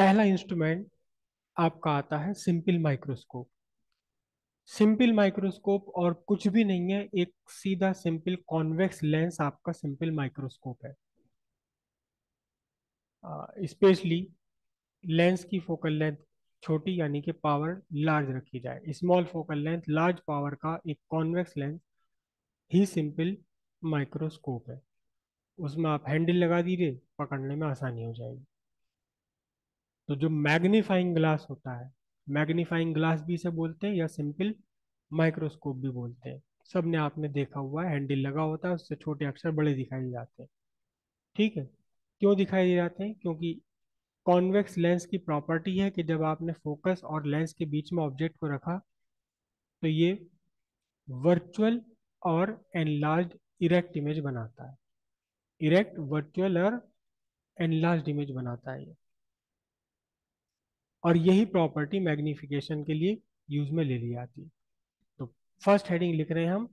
पहला इंस्ट्रूमेंट आपका आता है सिंपल माइक्रोस्कोप सिंपल माइक्रोस्कोप और कुछ भी नहीं है, एक सीधा सिंपल कॉन्वेक्स लेंस आपका सिंपल माइक्रोस्कोप है. स्पेशली लेंस की फोकल लेंथ छोटी यानी कि पावर लार्ज रखी जाए. Small focal length large power का एक कॉन्वेक्स लेंस ही सिंपल माइक्रोस्कोप है. उसमें आप हैंडल लगा दीजिए, पकड़ने में आसानी हो जाएगी. तो जो मैग्नीफाइंग ग्लास होता है, मैग्नीफाइंग ग्लास भी इसे बोलते हैं या सिंपल माइक्रोस्कोप भी बोलते हैं। सबने आपने देखा हुआ है, हैंडल लगा होता है, उससे छोटे अक्षर बड़े दिखाई जाते हैं। ठीक है? क्यों दिखाई दे जाते हैं? क्योंकि कॉन्वेक्स लेंस की प्रॉपर्टी है कि जब आपने फोकस और लेंस के बीच में ऑब्जेक्ट को रखा तो ये वर्चुअल और एनलार्ज इरेक्ट इमेज बनाता है। इरेक्ट, वर्चुअल और एनलार्ज इमेज बनाता है ये। और यही प्रॉपर्टी मैग्निफिकेशन के लिए यूज़ में ले ली जाती। है तो फ़र्स्ट हेडिंग लिख रहे हैं हम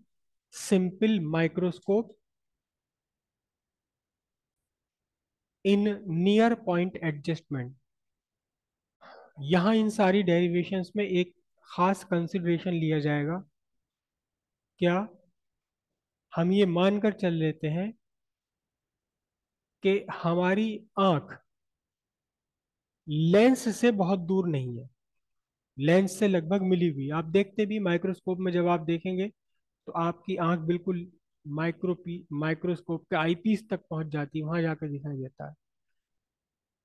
simple microscope in near point adjustment यहाँ इन सारी डेरिवेशन में एक खास कंसिडरेशन लिया जाएगा। क्या? हम ये मानकर चल लेते हैं कि हमारी आँख लेंस से बहुत दूर नहीं है। लेंस से लगभग मिली हुई। आप देखते भी माइक्रोस्कोप में जब आप देखेंगे तो आपकी आँख बिल्कुल माइक्रोपी, माइक्रोस्कोप के आईपीस तक पहुँच जाती है, वहाँ जाकर दिखाई देता है।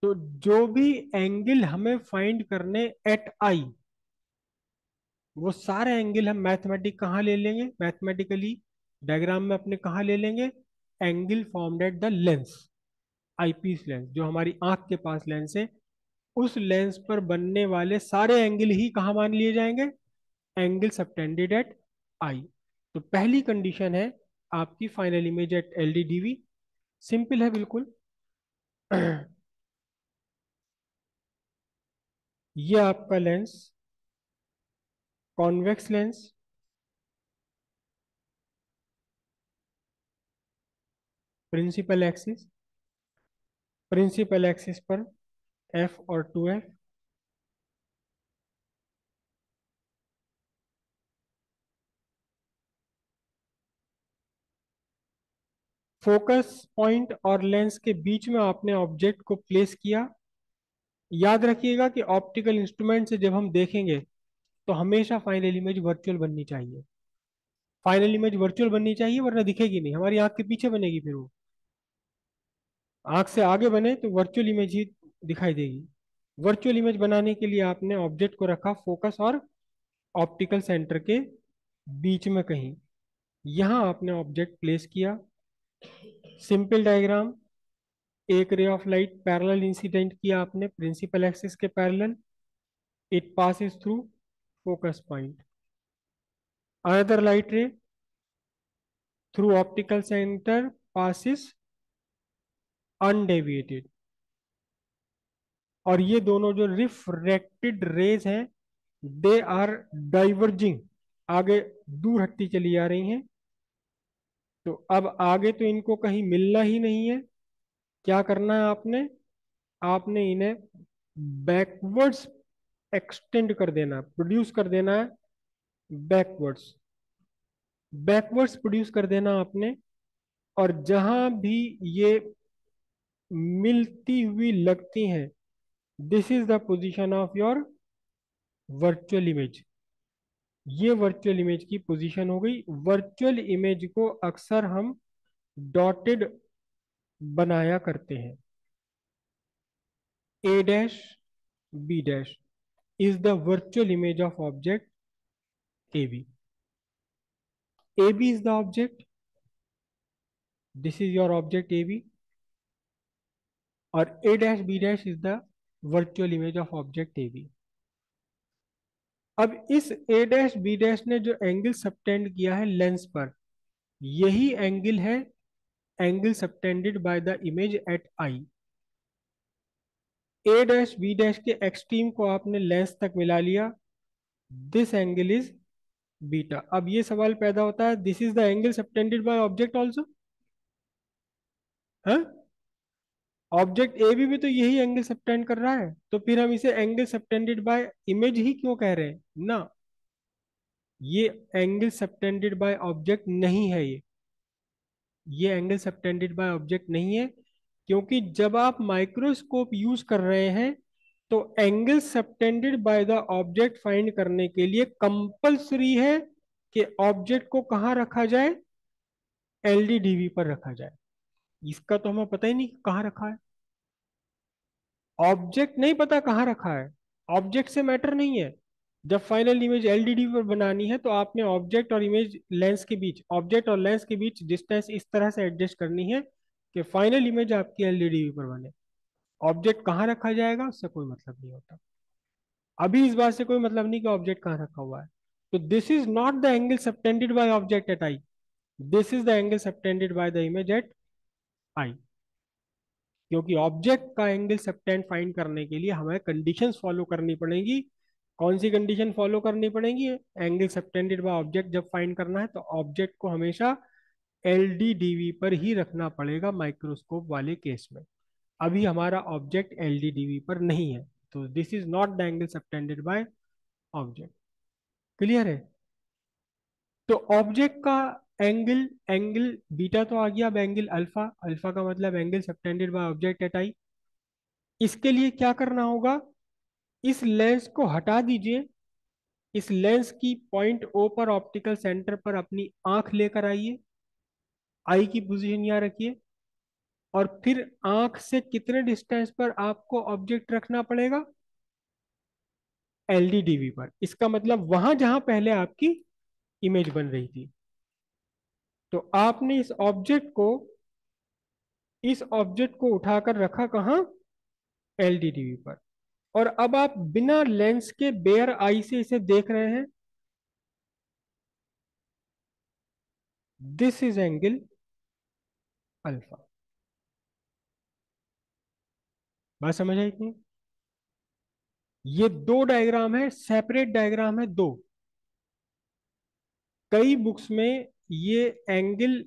तो जो भी एंगल हमें फाइंड करने एट आई, वो सारे एंगल हम मैथमेटिक कहाँ ले लेंगे? मैथमेटिकली डायग्राम में अपने कहाँ ले लेंगे? Angle formed at the lens eyepiece lens, जो हमारी आँख के पास लेंस है उस लेंस पर बनने वाले सारे एंगल ही कहा मान लिए जाएँगे? Angle subtended at eye. तो पहली कंडीशन है आपकी final image at L simple है बिल्कुल। ये आपका lens, convex lens. Principal axis principal axis पर एफ़ और टू एफ़ फोकस पॉइंट और लेंस के बीच में आपने ऑब्जेक्ट को प्लेस किया। याद रखिएगा कि ऑप्टिकल इंस्ट्रूमेंट से जब हम देखेंगे तो हमेशा फाइनल इमेज वर्चुअल बननी चाहिए। फाइनल इमेज वर्चुअल बननी चाहिए, वरना दिखेगी नहीं। हमारी आँख के पीछे बनेगी फिर वो। आँख से आगे बने तो वर्चुअल इमेज ही दिखाई देगी। वर्चुअल इमेज बनाने के लिए आपने ऑब्जेक्ट को रखा फोकस और ऑप्टिकल सेंटर के बीच में कहीं। यहाँ आपने ऑब्जेक्ट प्लेस किया। सिंपल डायग्राम एक ray of light parallel incident किया आपने प्रिंसिपल एक्सिस के parallel it passes through focus point another light ray through optical centre passes undeviated और ये दोनों जो रिफ्रैक्टेड रेज हैं दे आर डाइवर्जिंग आगे दूर हटती चली आ रही हैं। तो अब आगे तो इनको कहीं मिलना ही नहीं है। क्या करना है आपने? आपने इन्हें बैकवर्ड्स एक्सटेंड कर देना प्रोड्यूस कर देना है बैकवर्ड्स बैकवर्ड्स प्रोड्यूस कर देना आपने। और जहाँ भी ये मिलती हुई लगती हैं this is the position of your virtual image ये वर्चुअल इमेज की पोजीशन हो गई। वर्चुअल इमेज को अक्सर हम डॉटेड बनाया करते हैं। A dash B dash is the virtual image of object A B A B is the object this is your object A B और A dash B dash is the virtual image of object A B अब इस ए dash B dash ने जो angle subtend किया है lens पर, यही angle है angle subtended by the image at eye A dash B dash के एक्सट्रीम को आपने लेंस तक मिला लिया। दिस एंगल इज़ बीटा अब ये सवाल पैदा होता है this is the angle subtended by object also object A भी, भी तो यही एंगल सबटेंड कर रहा है। तो फिर हम इसे एंगल सबटेंडेड बाय इमेज ही क्यों कह रहे हैं? ना ये एंगल सबटेंडेड बाय ऑब्जेक्ट नहीं है ये। ये एंगल सबटेंडेड बाय ऑब्जेक्ट नहीं है क्योंकि जब आप माइक्रोस्कोप यूज़ कर रहे हैं तो angle subtended by the object find करने के लिए कंपल्सरी है कि ऑब्जेक्ट को कहाँ रखा जाए? एलडीडीवी पर रखा जाए। इसका तो हमें पता ही नहीं कहाँ रखा है। ऑब्जेक्ट नहीं पता कहाँ रखा है। ऑब्जेक्ट से मैटर नहीं है। जब फाइनल इमेज एलडीडी पर बनानी है तो आपने ऑब्जेक्ट और इमेज लेंस के बीच, ऑब्जेक्ट और लेंस के बीच डिस्टेंस इस तरह से एडजस्ट करनी है कि फाइनल इमेज आपकी एलईडी पर बने। ऑब्जेक्ट कहाँ रखा जाएगा, उससे कोई मतलब नहीं होता। अभी इस बात से कोई मतलब नहीं कि ऑब्जेक्ट कहाँ रखा हुआ है। तो this is not the angle subtended by object at eye this is the angle subtended by the image at eye क्योंकि ऑब्जेक्ट का एंगल सबटेंड फाइंड करने के लिए हमें कंडीशंस फॉलो करनी पड़ेगी। कौन सी कंडीशन फॉलो करनी पड़ेगी? एंगल सबटेंडेड बाय ऑब्जेक्ट जब फाइंड करना है तो ऑब्जेक्ट को हमेशा एलडीडीवी पर ही रखना पड़ेगा माइक्रोस्कोप वाले केस में। अभी हमारा ऑब्जेक्ट एलडीडीवी पर नहीं है तो this is not the angle subtended by object clear है? तो ऑब्जेक्ट का एंगल एंगल बीटा तो आ गया अब एंगल अल्फ़ा अल्फ़ा का मतलब angle subtended by object at eye इसके लिए क्या करना होगा? इस लेंस को हटा दीजिए। इस लेंस की पॉइंट ओ पर ऑप्टिकल सेंटर पर अपनी आँख लेकर आइए। आई की पोजीशन यहाँ रखिए। और फिर आँख से कितने डिस्टेंस पर आपको ऑब्जेक्ट रखना पड़ेगा? एलडीडीवी पर। इसका मतलब वहाँ जहाँ पहले आपकी इमेज बन रही थी। तो आपने इस ऑब्जेक्ट को, इस ऑब्जेक्ट को उठाकर रखा कहा? एलडीडीवी पर। और अब आप बिना लेंस के बेयर आई से इसे देख रहे हैं। दिस इज़ एंगल अल्फ़ा बात समझ आई इतनी ये दो डायग्राम है सेपरेट डायग्राम है दो। कई बुक्स में ये एंगल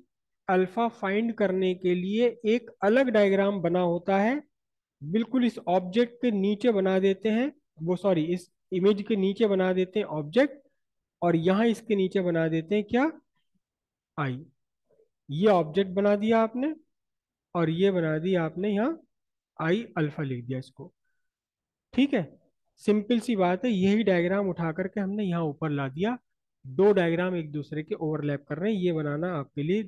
अल्फ़ा फाइंड करने के लिए एक अलग डायग्राम बना होता है। बिल्कुल इस ऑब्जेक्ट के नीचे बना देते हैं। वो सॉरी इस इमेज के नीचे बना देते हैं ऑब्जेक्ट और यहाँ इसके नीचे बना देते हैं क्या? आई ये ऑब्जेक्ट बना दिया आपने और ये बना दिया आपने यहाँ आई अल्फ़ा लिख दिया इसको। ठीक है? सिंपल सी बात है, यही डायग्राम उठा करके हमने यहाँ ऊपर ला दिया। दो डायग्राम एक दूसरे के ओवरलैप कर रहे हैं, ये बनाना आपके लिए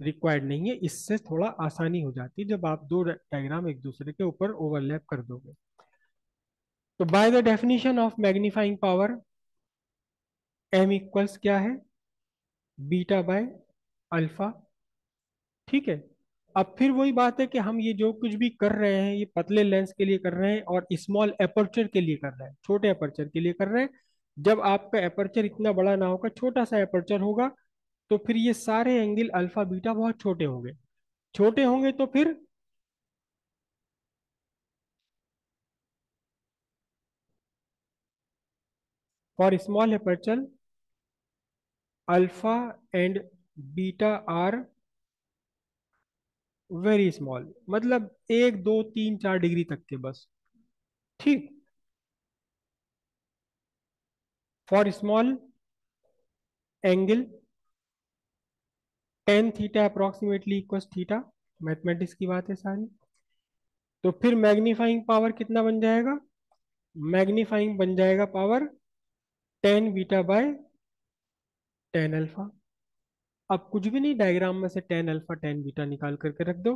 रिक्वायर्ड नहीं है, इससे थोड़ा आसानी हो जाती है जब आप दो डायग्राम एक दूसरे के ऊपर ओवरलैप कर दोगे। तो by the definition of magnifying power M equals क्या है? बीटा बाय अल्फ़ा ठीक है? अब फिर वही बात है कि हम ये जो कुछ भी कर रहे हैं, ये पतले लेंस के लिए कर रहे हैं और स्मॉल अपर्चर के लिए कर रहे हैं, छोटे अपर्चर के लिए कर रहे हैं जब आपका एपर्चर इतना बड़ा ना होगा, छोटा सा एपर्चर होगा तो फिर ये सारे एंगल अल्फ़ा बीटा बहुत छोटे होंगे। छोटे होंगे तो फिर for small aperture alpha and beta are very small मतलब एक, दो, तीन, चार डिग्री तक के बस। ठीक? For small angle tan theta approximately equals theta mathematics की बात है सारी। तो फिर मैग्नीफाइंग पावर कितना बन जाएगा? मैग्नीफाइंग बन जाएगा power tan beta by tan alpha अब कुछ भी नहीं डायग्राम में से टेन अल्फ़ा टेन बीटा निकाल करके रख दो।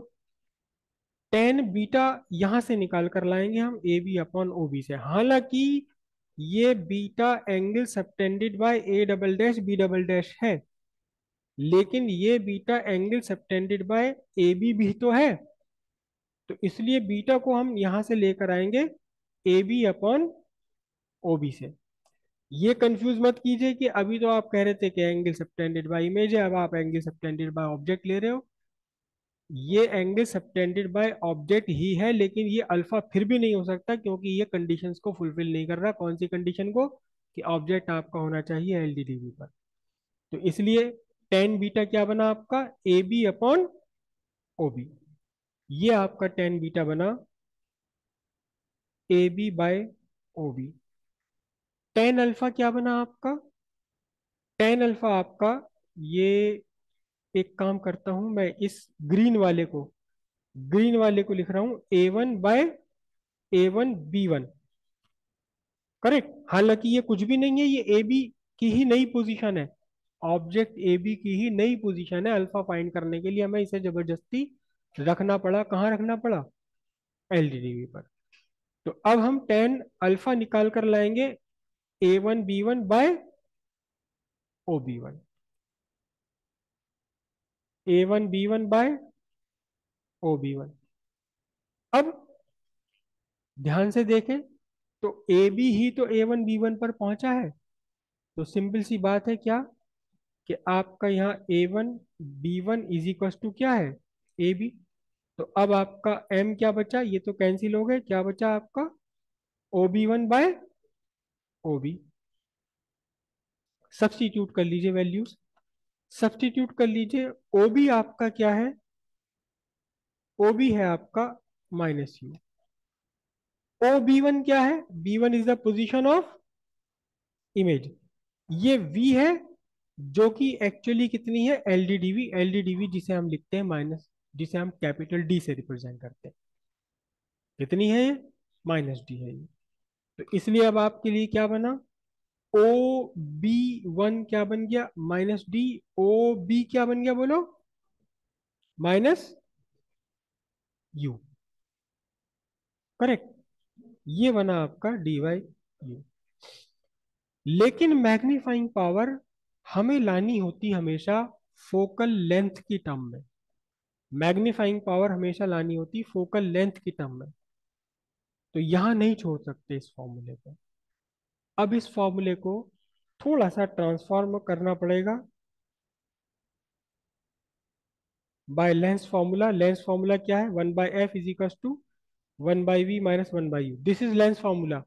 टेन बीटा यहाँ से निकाल कर लाएँगे हम A B upon O B से। हालाँकि ये beta angle subtended by A double dash B double dash है। लेकिन ये beta angle subtended by A B भी तो है। तो इसलिए बीटा को हम यहाँ से लेकर आएँगे A B upon O B से। ये कंफ्यूज मत कीजिए कि अभी तो आप कह रहे थे कि एंगल सबटेंडेड बाय इमेज है, अब आप एंगल सबटेंडेड बाय ऑब्जेक्ट ले रहे हो। ये एंगल सबटेंडेड बाय ऑब्जेक्ट ही है, लेकिन ये अल्फ़ा फिर भी नहीं हो सकता क्योंकि ये कंडीशंस को फुलफिल नहीं कर रहा। कौन सी कंडीशन को? कि ऑब्जेक्ट आपका होना चाहिए एलडीडीवी पर। तो इसलिए टेन बीटा क्या बना आपका? A B upon O B ये आपका टेन बीटा बना A B by O B tan alpha क्या बना आपका? टेन अल्फ़ा आपका ये एक काम करता हूँ, मैं इस ग्रीन वाले को ग्रीन वाले को लिख रहा हूँ A one by A one B one correct हालाँकि ये कुछ भी नहीं है, ये ए बी की ही नई पोजीशन है। ऑब्जेक्ट ए बी की ही नई पोजीशन है अल्फ़ा फाइंड करने के लिए हमें इसे ज़बरदस्ती रखना पड़ा। कहाँ रखना पड़ा? एलडीडीवी पर। तो अब हम टेन अल्फ़ा निकाल कर लाएँगे A one B one by O B one A one B one by O B one अब ध्यान से देखें तो ए बी ही तो ए वन बी वन पर पहुँचा है। तो सिंपल सी बात है क्या? कि आपका यहाँ A one B one is equal to क्या है? ए बी तो अब आपका एम क्या बचा? ये तो कैंसिल हो गए। क्या बचा आपका? O B one by O B substitute कर लीजिए वैल्यूज़ सब्सटीट्यूट कर लीजिए ओ बी आपका क्या है? ओ बी है आपका minus U O B one क्या है? B one is the position of image ये वी है, जो कि एक्चुअली कितनी है? L D D V L D D V जिसे हम लिखते हैं माइनस जिसे हम कैपिटल डी से रिप्रेजेंट करते हैं। कितनी है माइनस डी है ये। तो इसलिए अब आपके लिए क्या बना? ओ बी वन क्या बन गया? माइनस डी ओ बी क्या बन गया बोलो? Minus U correct. ये बना आपका डी वाई यू लेकिन मैग्नीफाइंग पावर हमें लानी होती हमेशा फोकल लेंथ की टर्म में। मैग्नीफाइंग पावर हमेशा लानी होती फोकल लेंथ की टर्म में। तो यहाँ नहीं छोड़ सकते इस फॉर्मूले को। अब इस फॉर्मूले को थोड़ा सा ट्रांसफॉर्म करना पड़ेगा। By lens formula lens formula क्या है? One by F is equal to one by V minus one by U. This is lens formula.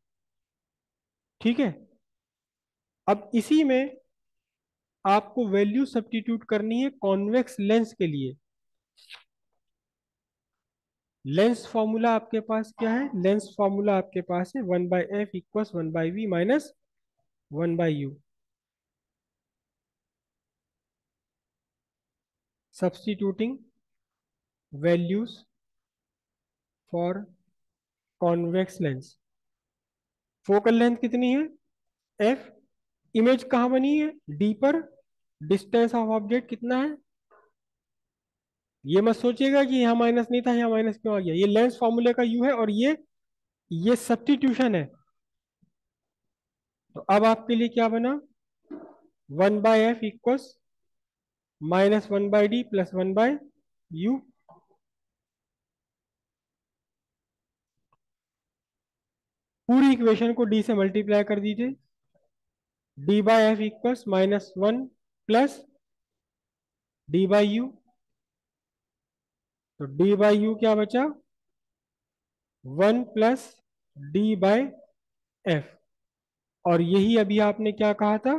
ठीक है? अब इसी में आपको वैल्यू सब्सटीट्यूट करनी है कॉन्वेक्स लेंस के लिए। लेंस फॉर्मूला आपके पास क्या है? लेंस फॉर्मूला आपके पास है one by F equals one by V minus one by U. Substituting values for convex lens. Focal length कितनी है? एफ़। इमेज कहाँ बनी है? डी पर। डिस्टेंस ऑफ़ ऑब्जेक्ट कितना है? ये मत सोचिएगा कि यहाँ माइनस नहीं था, यहाँ माइनस क्यों आ गया? ये लेंस फॉर्मूले का यू है और ये ये सब्सटीट्यूशन है। तो अब आपके लिए क्या बना? One by F equals minus one by D plus one by U. पूरी इक्वेशन को डी से मल्टीप्लाई कर दीजिए। D by F equals minus one plus D by U. तो डी बाई यू क्या बचा? One plus D by F और यही अभी आपने क्या कहा था?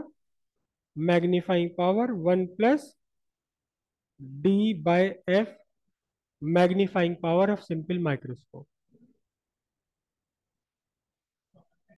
Magnifying power one plus D by F magnifying power of simple microscope.